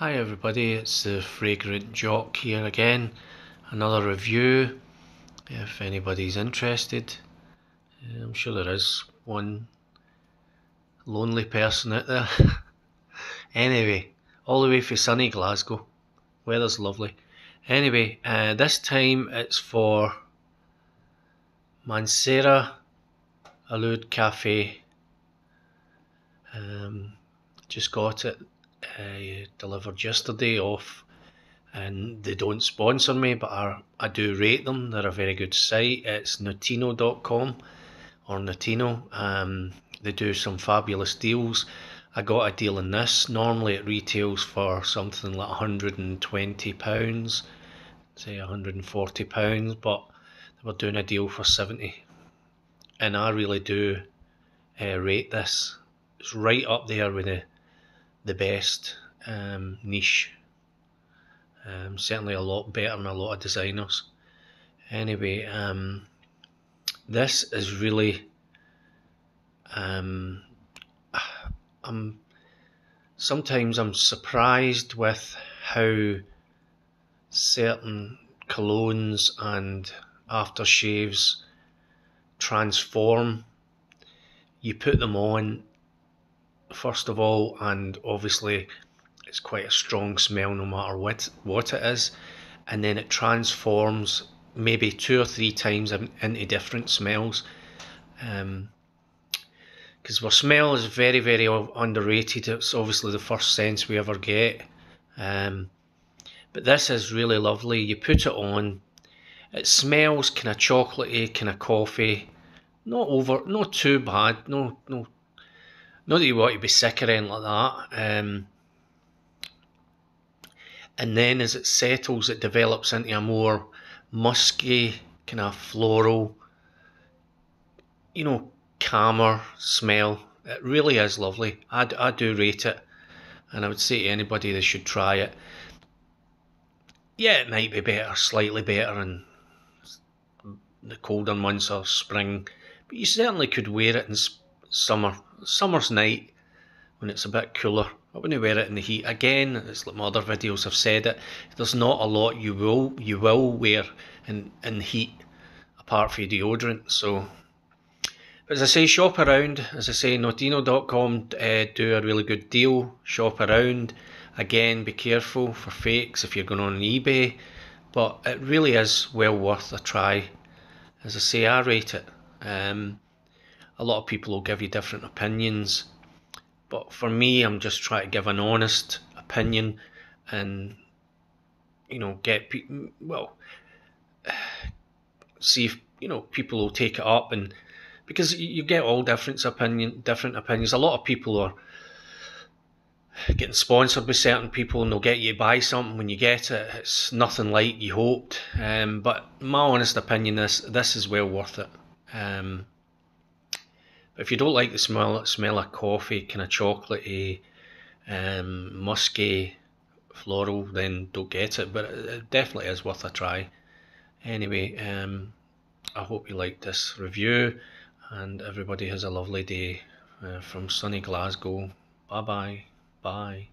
Hi everybody, it's the Fragrant Jock here again. Another review, if anybody's interested. I'm sure there is one lonely person out there. anyway, all the way from sunny Glasgow. Weather's lovely. Anyway, uh, this time it's for Mancera Aoud Cafe. Um, just got it uh, delivered yesterday off and they don't sponsor me but I, I do rate them. They're a very good site. It's notino.com or notino. Um, they do some fabulous deals. I got a deal in this. Normally it retails for something like 120 pounds say 140 pounds but they were doing a deal for 70 and I really do uh, rate this. It's right up there with the the best um, niche. Um, certainly a lot better than a lot of designers. Anyway, um, this is really. Um, I'm sometimes I'm surprised with how certain colognes and aftershaves transform. You put them on first of all, and obviously it's quite a strong smell no matter what what it is, and then it transforms maybe two or three times into different smells. Um, because our smell is very very underrated. It's obviously the first sense we ever get. Um, but this is really lovely. You put it on, it smells kind of chocolatey, kind of coffee. Not over, not too bad. No, no not that you want to be sick or anything like that. Um, and then as it settles, it develops into a more musky, kind of floral, you know, calmer smell. It really is lovely. I, I do rate it, and I would say to anybody they should try it. Yeah, it might be better, slightly better in the colder months or spring, but you certainly could wear it in summer summer's night when it's a bit cooler. I wouldn't wear it in the heat. Again, it's like my other videos have said it. There's not a lot you will you will wear in in heat apart from your deodorant. So, but as I say, shop around. As I say, Notino.com uh, do a really good deal. Shop around. Again, be careful for fakes if you're going on eBay. But it really is well worth a try. As I say, I rate it. Um, a lot of people will give you different opinions, but for me, I'm just trying to give an honest opinion and you know get people well see if you know people will take it up and because you get all different opinion different opinions. A lot of people are getting sponsored by certain people and they'll get you to buy something when you get it. It's nothing like you hoped. Um, but my honest opinion is this is well worth it. Um, if you don't like the smell smell of coffee, kind of chocolatey, um, musky, floral, then don't get it. But it definitely is worth a try. Anyway, um, I hope you liked this review, and everybody has a lovely day uh, from sunny Glasgow. Bye bye. Bye.